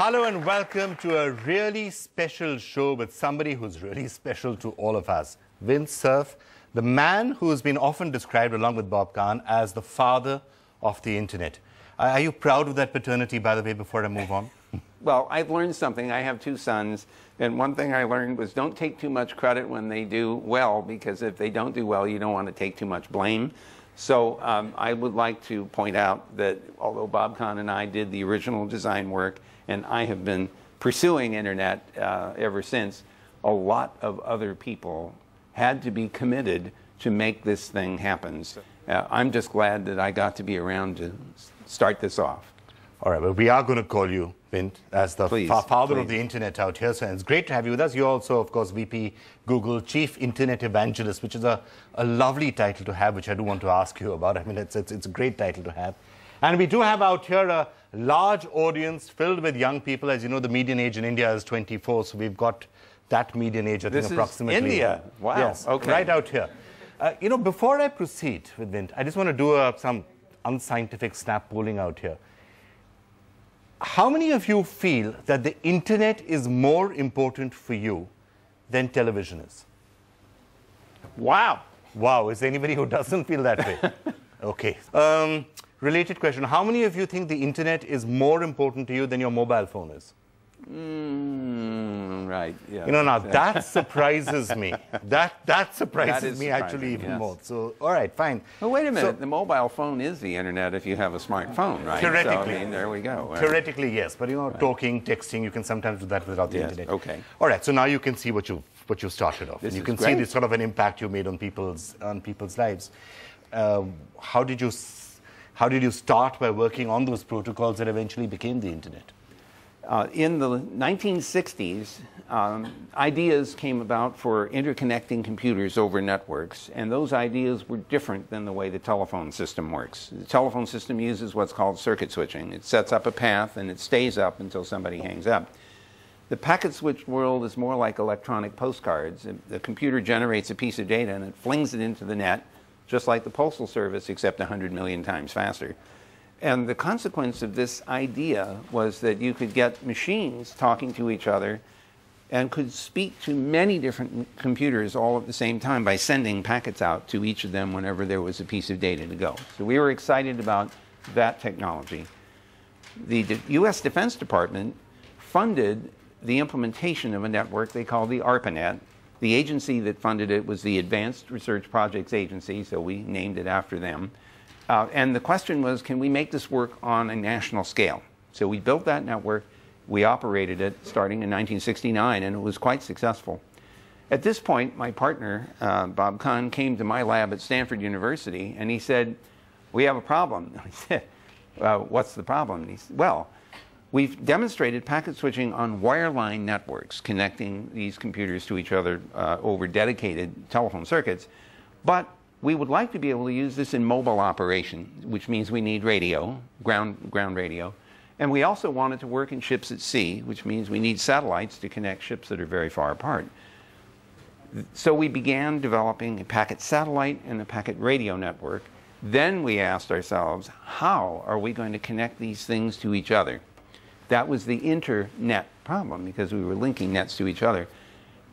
Hello and welcome to a really special show with somebody who's really special to all of us. Vint Cerf, the man who's been often described along with Bob Kahn as the father of the internet. Are you proud of that paternity, by the way, before I move on? well, I've learned something. I have two sons, and one thing I learned was don't take too much credit when they do well, because if they don't do well, you don't want to take too much blame. So um, I would like to point out that although Bob Kahn and I did the original design work, and I have been pursuing internet uh, ever since, a lot of other people had to be committed to make this thing happen. Uh, I'm just glad that I got to be around to start this off. All right, well, we are going to call you, Vint, as the please, fa father please. of the internet out here. So it's great to have you with us. You're also, of course, VP Google Chief Internet Evangelist, which is a, a lovely title to have, which I do want to ask you about. I mean, it's, it's, it's a great title to have. And we do have out here a large audience filled with young people. As you know, the median age in India is 24, so we've got that median age, I this think, approximately. India. Wow. Yes, okay. right out here. Uh, you know, before I proceed with Vint, I just want to do uh, some unscientific snap polling out here. How many of you feel that the internet is more important for you than television is? Wow. Wow, is there anybody who doesn't feel that way? okay. Um, related question How many of you think the internet is more important to you than your mobile phone is? Mm, right. Yeah. You know, now that surprises me. That that surprises That me actually even yes. more. So, all right, fine. Well, wait a minute. So- the mobile phone is the internet if you have a smartphone, right? Theoretically. So, I mean, there we go. Theoretically, yes, but you know, talking, texting, you can sometimes do that without the Yes, internet. okay. All right, so now you can see what you what you started off. This you can see the sort of an impact you made on people's on people's lives. Um, how did you how did you start by working on those protocols that eventually became the internet? Uh, in the 1960s, um, ideas came about for interconnecting computers over networks, and those ideas were different than the way the telephone system works. The telephone system uses what's called circuit switching. It sets up a path and it stays up until somebody hangs up. The packet switched world is more like electronic postcards. The computer generates a piece of data and it flings it into the net, just like the Postal Service, except 100 million times faster. And the consequence of this idea was that you could get machines talking to each other and could speak to many different computers all at the same time by sending packets out to each of them whenever there was a piece of data to go. So we were excited about that technology. The U.S. Defense Department funded the implementation of a network they called the ARPANET. The agency that funded it was the Advanced Research Projects Agency, so we named it after them. Uh, and the question was, can we make this work on a national scale? So we built that network, we operated it starting in 1969, and it was quite successful. At this point, my partner, uh, Bob Kahn, came to my lab at Stanford University, and he said, we have a problem. I said, what's the problem? And he said, well, we've demonstrated packet switching on wireline networks connecting these computers to each other uh, over dedicated telephone circuits, but we would like to be able to use this in mobile operation, which means we need radio, ground, ground radio. And we also want it to work in ships at sea, which means we need satellites to connect ships that are very far apart. So we began developing a packet satellite and a packet radio network. Then we asked ourselves, how are we going to connect these things to each other? That was the internet problem because we were linking nets to each other.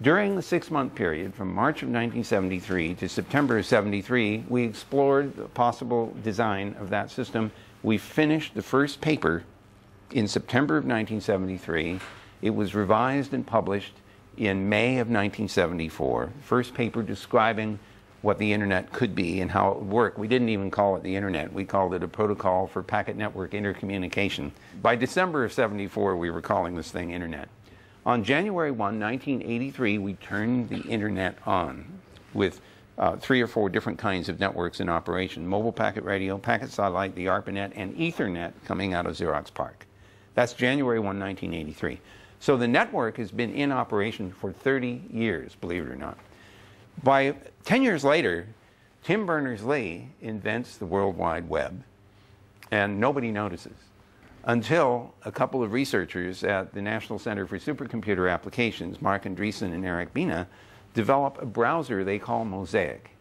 During the six month period from March of 1973 to September of 73, we explored the possible design of that system. We finished the first paper in September of 1973. It was revised and published in May of 1974. First paper describing what the internet could be and how it would work. We didn't even call it the internet. We called it a protocol for packet network intercommunication. By December of 74, we were calling this thing internet. On January 1, 1983, we turned the internet on with uh, three or four different kinds of networks in operation mobile packet radio, packet satellite, the ARPANET, and Ethernet coming out of Xerox PARC. That's January 1, 1983. So the network has been in operation for 30 years, believe it or not. By 10 years later, Tim Berners-Lee invents the World Wide Web, and nobody notices until a couple of researchers at the National Center for Supercomputer Applications, Marc Andreessen and Eric Bina, develop a browser they call Mosaic.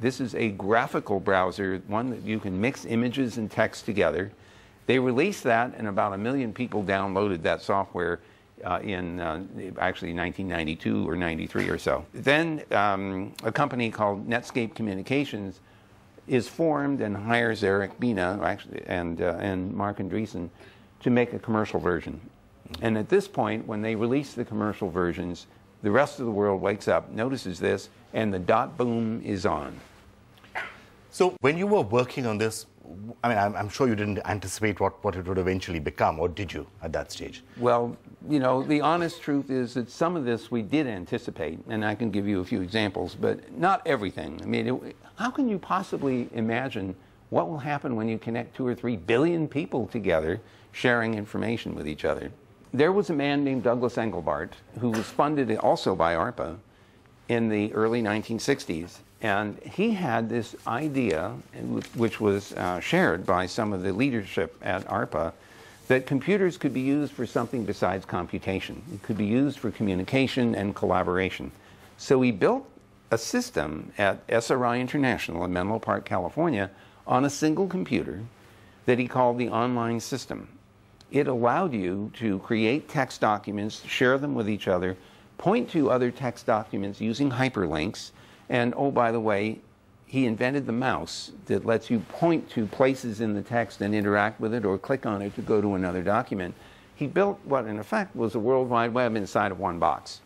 This is a graphical browser, one that you can mix images and text together, They released that, and about a million people downloaded that software uh, in uh, actually 1992 or 93 or so. Then um, a company called Netscape Communications is formed and hires Eric Bina actually, and, uh, and Marc Andreessen to make a commercial version. And at this point, when they release the commercial versions, the rest of the world wakes up, notices this, and the dot boom is on. So when you were working on this, I mean, I'm, sure you didn't anticipate what, what it would eventually become, or did you at that stage? Well, you know, the honest truth is that some of this we did anticipate, and I can give you a few examples, but not everything. I mean, it, how can you possibly imagine what will happen when you connect two or three billion people together sharing information with each other? There was a man named Douglas Engelbart who was funded also by ARPA in the early 1960s and he had this idea, which was uh, shared by some of the leadership at ARPA, that computers could be used for something besides computation. It could be used for communication and collaboration. So he built a system at SRI International in Menlo Park, California, on a single computer that he called the online system. It allowed you to create text documents, share them with each other, point to other text documents using hyperlinks, and oh, by the way, he invented the mouse that lets you point to places in the text and interact with it or click on it to go to another document. He built what, in effect, was a World Wide Web inside of one box.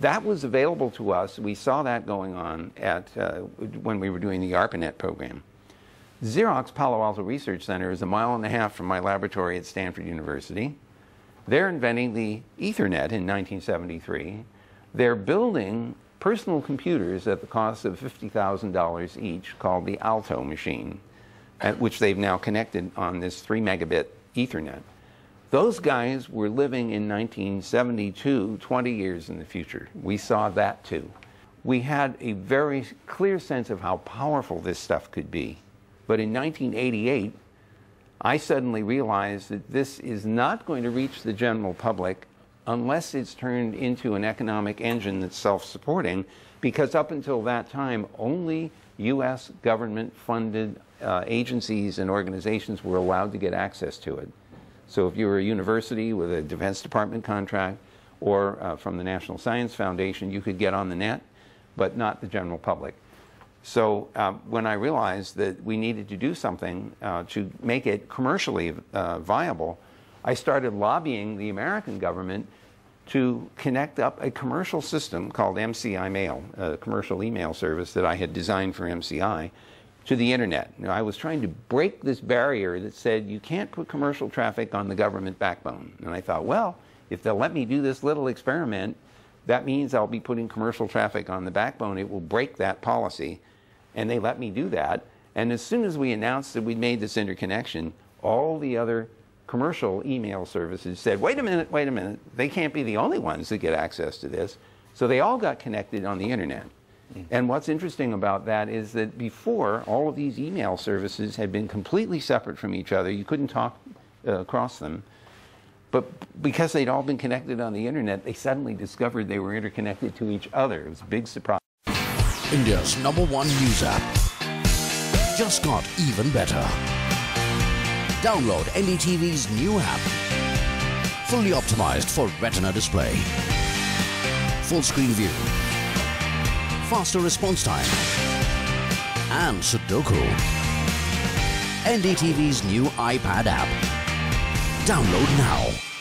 That was available to us. We saw that going on at, uh, when we were doing the ARPANET program. Xerox Palo Alto Research Center is a mile and a half from my laboratory at Stanford University. They're inventing the Ethernet in 1973. They're building personal computers at the cost of $50,000 each called the Alto machine, which they've now connected on this 3 megabit Ethernet. Those guys were living in 1972, 20 years in the future. We saw that too. We had a very clear sense of how powerful this stuff could be. But in 1988, I suddenly realized that this is not going to reach the general public unless it's turned into an economic engine that's self supporting, because up until that time, only U.S. government funded uh, agencies and organizations were allowed to get access to it. So if you were a university with a Defense Department contract or uh, from the National Science Foundation, you could get on the net, but not the general public. So uh, when I realized that we needed to do something uh, to make it commercially uh, viable, I started lobbying the American government to connect up a commercial system called MCI Mail, a commercial email service that I had designed for MCI, to the internet. Now, I was trying to break this barrier that said you can't put commercial traffic on the government backbone. And I thought, well, if they'll let me do this little experiment, that means I'll be putting commercial traffic on the backbone. It will break that policy. And they let me do that. And as soon as we announced that we'd made this interconnection, all the other commercial email services said, wait a minute, wait a minute, they can't be the only ones that get access to this. So they all got connected on the internet. Mm. And what's interesting about that is that before, all of these email services had been completely separate from each other. You couldn't talk uh, across them. But because they'd all been connected on the internet, they suddenly discovered they were interconnected to each other. It was a big surprise. India's number one news app just got even better. Download NDTV's new app. Fully optimized for retina display. Full screen view. Faster response time. And Sudoku. NDTV's new iPad app. Download now.